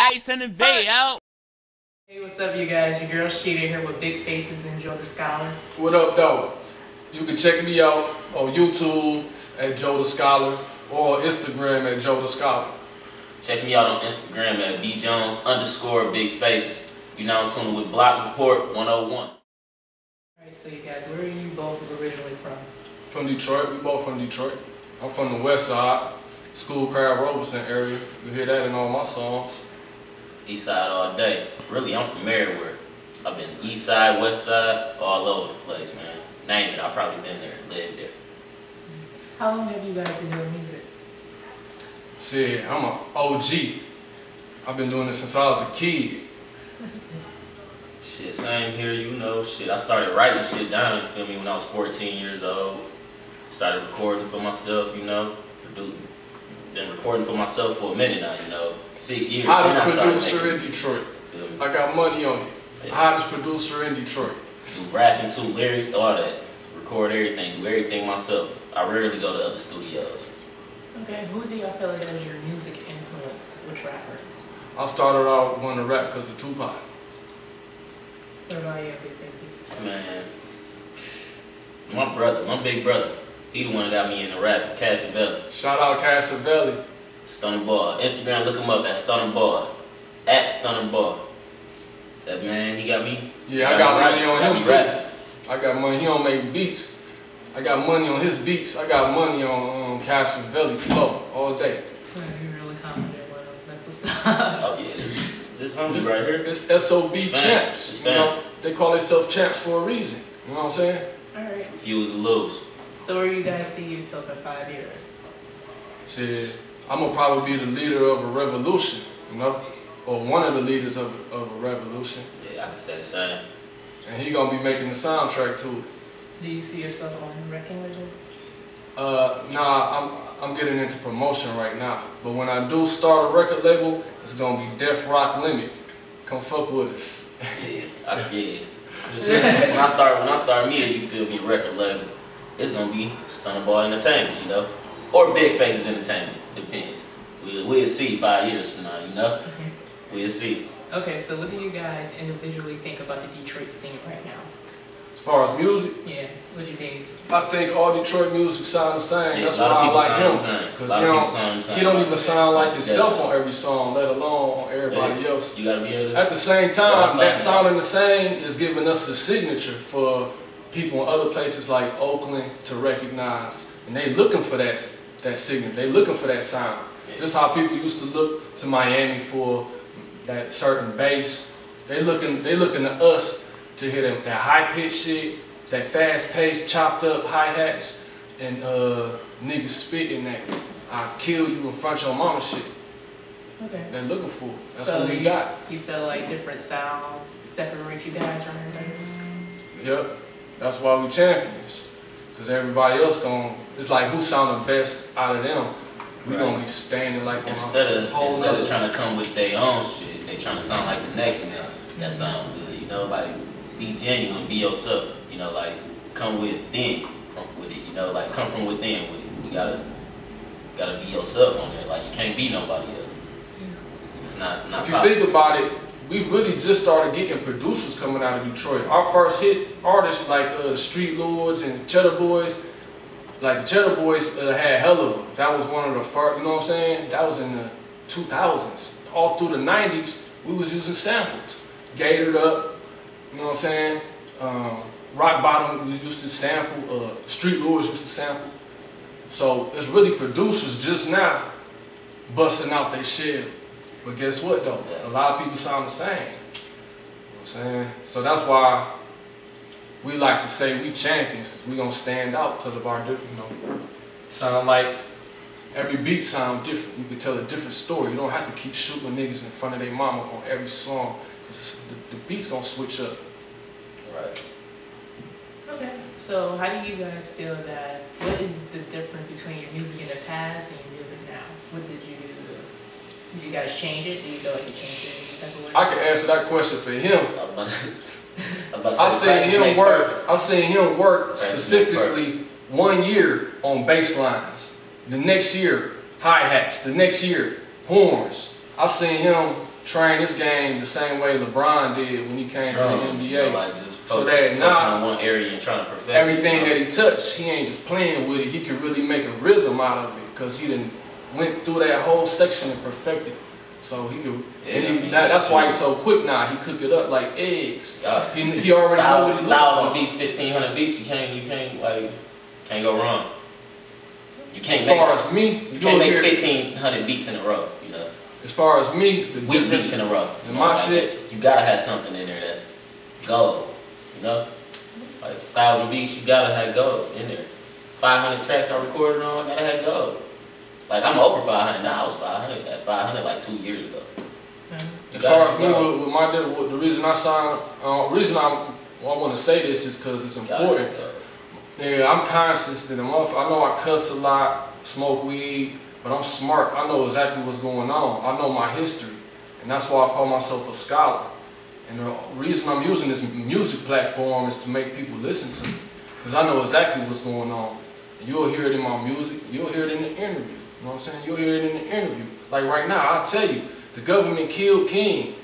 Dice in the bay. Hey, what's up, you guys? Your girl Sheeda here with Big Faces and Joe the Scholar. What up, though? You can check me out on YouTube at Joe the Scholar or Instagram at Joe the Scholar. Check me out on Instagram at B Jones underscore big faces. You're now tuned with Block Report 101. Alright, so you guys, where are you both originally from? From Detroit. We both from Detroit. I'm from the west side, Schoolcraft Robertson area. You hear that in all my songs. East side all day. Really, I'm from everywhere. I've been east side, west side, all over the place, man. Name it, I've probably been there, lived there. How long have you guys been doing music? Shit, I'm an OG. I've been doing this since I was a kid. Shit, same here, you know. Shit, I started writing shit down, you feel me, when I was 14 years old. Started recording for myself, you know. Produ- been recording for myself for a minute now, you know. Six years. Hottest then I started producer making- in Detroit. feel me? I got money on it. Yeah. Hottest producer in Detroit. do rapping too, lyrics, all that. Record everything, do everything myself. I rarely go to other studios. Okay, who do y'all feel like is your music influence? Which rapper? I started out wanting to rap because of Tupac. What about you, Big Faces? Man, my brother, my big brother, he the one that got me in the rap, Cassavelli, Shout out Cassavelli. Stunning Ball. Instagram, look him up at Stunning Ball, at Stunning Ball. That man, he got me. Yeah, he I got me money on him too. rapping. I got money. He don't make beats. I got money on his beats. I got money on um, Cassavelli flow all day. You're really confident with him. That's what's up. Oh yeah, this, this, this homie This, right here. it's SOB It's champs. It's You know, they call themselves champs for a reason. You know what I'm saying? Alright. Refuse to lose. So where you guys see yourself in five years? Shit, I'm gonna probably be the leader of a revolution. You know, or one of the leaders of, of a revolution. Yeah, I can say the same. And he gonna be making the soundtrack to it. Do you see yourself on Wrecking Legend? Uh, nah, I'm I'm getting into promotion right now. But when I do start a record label, it's gonna be Death Rock Limit. Come fuck with us. Yeah, I, yeah. when I start, when I start me, you feel me, record label, it's gonna be Stunner Ball Entertainment, you know, or Big Faces Entertainment, depends. We'll, we'll see five years from now, you know. We'll see. Okay, so what do you guys individually think about the Detroit scene right now? As far as music, Yeah, what do you think? I think all Detroit music sound the same. Yeah, That's a lot why of I people like sound him. Cause A lot you know, people sound the same. he don't even sound like Most himself definitely. on every song, let alone on everybody Yeah. else. You gotta be able to. At the same time, that's that like- sounding the same is giving us a signature for people in other places like Oakland to recognize. And they looking for that that signature. They looking for that sound. Yeah. Just how people used to look to Miami for that certain bass. They looking they looking to us to hear them, that high pitched shit, that fast paced, chopped up hi hats, and uh, niggas spitting that I kill you in front of your mama shit. Okay. They're looking for. That's so what we you, got. You feel like different sounds separate you guys from everybody else? Yep, that's why we champions. Cause everybody else gon' it's like who sound the best out of them. We Right. gonna be standing like Instead of whole instead nother- of trying to come with their own shit, they trying to sound like the next man. That sound good, you know. Like be genuine, be yourself. You know, like come within from with it. You know, like come from within with it. You gotta gotta be yourself on there. Like you can't be nobody else. It's not not If you possible. think about it, we really just started getting producers coming out of Detroit. Our first hit artists like uh, Street Lords and Cheddar Boys, like the Cheddar Boys uh, had hell of them. That was one of the first, you know what I'm saying? That was in the 2000s. All through the 90s, we was using samples. Gated up, you know what I'm saying? Um, Rock Bottom, we used to sample. Uh, Street Lords used to sample. So it's really producers just now busting out their shit. But guess what though? A lot of people sound the same. You know what I'm saying? So that's why we like to say we champions, because we gonna stand out because of our, di- you know, sound like every beat sound different. You can tell a different story. You don't have to keep shooting niggas in front of their mama on every song, because the, the beat's gonna switch up. Right. Okay. So how do you guys feel that, what is the difference between your music in the past and your music now? What did you, did you guys change it? Do you feel like you changed it in any type of way? I can answer that question for him. I was about to, I was about to say, I seen him work. perfect. I seen him work specifically one year on bass lines. The next year, hi hats. The next year, horns. I seen him train his game the same way LeBron did when he came Drums, to the you know, NBA. like just So that focusing now- on one area and trying to perfect Everything it, that you know? he touched, he ain't just playing with it. He can really make a rhythm out of it because he done went through that whole section and perfected. it, So he could, Yeah, and I he, mean, that, that's why he's so quick now. He cook it up like eggs. Yeah. He, he already know what he thousand looking beats, fifteen hundred beats. You can't, you can't like, can't go wrong. You can't As make, far as me, you can't make fifteen hundred beats in a row. You know, As far as me, the weak difference. in a row. in You my like, shit- you gotta have something in there that's gold. You know, like thousand beats, you gotta have gold in there. Five hundred tracks I recorded on, I gotta have gold. Like I'm over five hundred now. I was five hundred at five hundred like two years ago. You As far as me, with, with my di- with the reason I signed, uh, reason I, well, I want to say this is because it's important. have. Yeah, I'm conscious that I'm off. I know I cuss a lot, smoke weed, but I'm smart. I know exactly what's going on. I know my history, and that's why I call myself a scholar. And the reason I'm using this music platform is to make people listen to me, because I know exactly what's going on. And you'll hear it in my music. You'll hear it in the interview. You know what I'm saying? You'll hear it in the interview. Like right now, I'll tell you, the government killed King.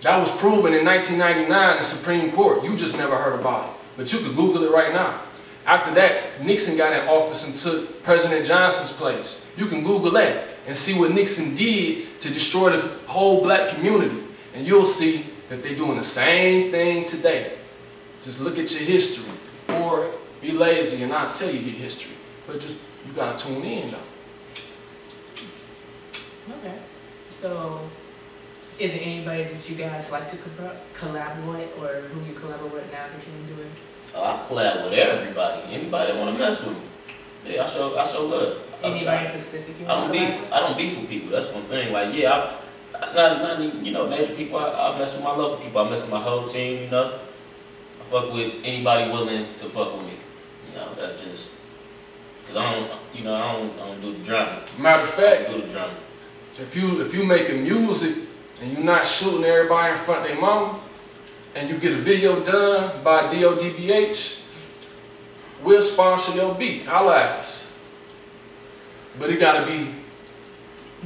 That was proven in 1999 in Supreme Court. You just never heard about it. But you could Google it right now. After that, Nixon got in office and took President Johnson's place. You can Google that and see what Nixon did to destroy the whole black community. And you'll see that they're doing the same thing today. Just look at your history. Or be lazy and I'll tell you your history. But just, you gotta tune in though. Okay. So, is there anybody that you guys like to collab- collab with, or who you collaborate with now that you're doing? Oh, I collab with everybody. Anybody that wanna mess with me. Yeah, I show, I show love. I- Anybody in specific you I don't want to beef. with? I don't beef with people. That's one thing. Like, yeah, I, I- not, not even, you know, major people. I, I mess with my local people. I mess with my whole team. You know, I fuck with anybody willing to fuck with me. You know, that's just because I don't, you know, I don't, I don't do the drama. Matter of I fact, don't do the drama. If you if you making music and you're not shooting everybody in front of their mama, and you get a video done by DODBH, we'll sponsor your beat. Holla at us. But it gotta be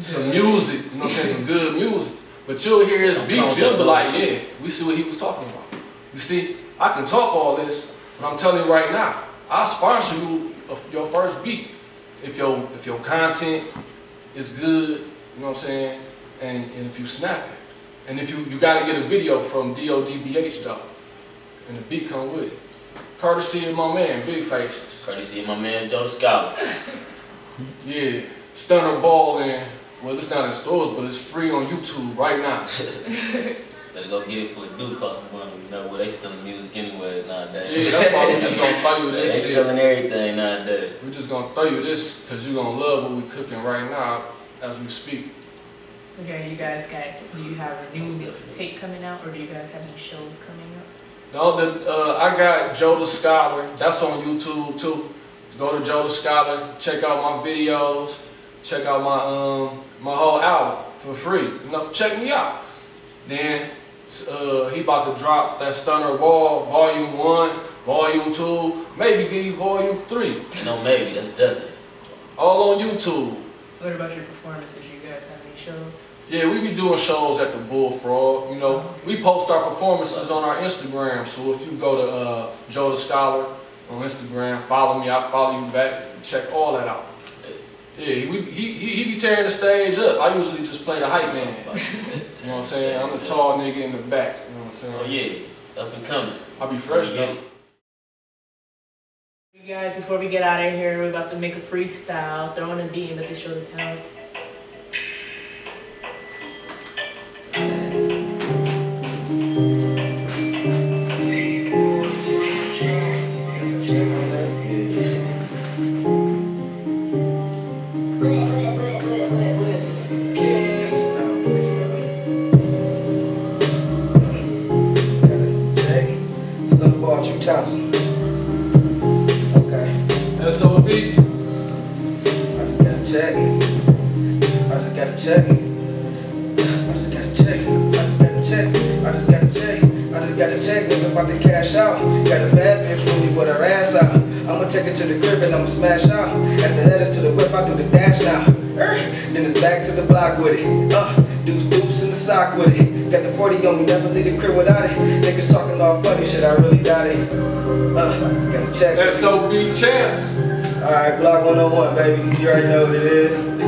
some music, you know what I'm saying, some good music. But you'll hear his beats, you'll be like, yeah, we see what he was talking about. You see, I can talk all this, but I'm telling you right now, I'll sponsor you your first beat. If your if your content is good, you know what I'm saying? And, and if you snap it. And if you, you gotta get a video from DODBH though. And the beat come with it. Courtesy of my man, Big Faces. Courtesy of my man Joe the Scholar. Yeah. Stunner Ball and well it's not in stores, but it's free on YouTube right now. Better go get it for it do cost money. You know, well, they stealing music anyway nowadays. Yeah, that's why we just gonna throw you they this shit. stealing everything nowadays. We're just gonna throw you this because you're gonna love what we're cooking right now as we speak. Okay, you guys got, do you have a new mixtape coming out, or do you guys have any shows coming up? No, the, uh, I got Joe the Scholar. That's on YouTube too. Go to Joe the Scholar. Check out my videos. Check out my um my whole album for free. You know, check me out. Then uh, he about to drop that Stunner Ball Volume One, Volume Two, maybe give you Volume Three. You know, maybe that's definitely. All on YouTube. What about your performances? You guys have any shows? Yeah, we be doing shows at the Bullfrog. You know, we post our performances on our Instagram. So if you go to uh, Joe the Scholar on Instagram, follow me. I follow you back. Check all that out. Yeah, he, he, he, he be tearing the stage up. I usually just play the hype man. You know what I'm saying? I'm the tall nigga in the back. You know what I'm saying? Oh yeah, up and coming. I be fresh though. Guys, before we get out of here, we're about to make a freestyle, throw in a beat, but they show the talents. Thompson. check. I just gotta check. I just gotta check. I just gotta check. I just gotta check. I just gotta check. Nigga about to cash out. Got a bad bitch with me with her ass out. I'ma take it to the crib and I'ma smash out. After the letters to the whip, I do the dash now. Then it's back to the block with it. Uh, deuce deuce in the sock with it. Got the 40 on me, never leave the crib without it. Niggas talking all funny shit, I really got it. Uh, gotta check. That's so big chance. All right, Block 101, baby. You already know what it is.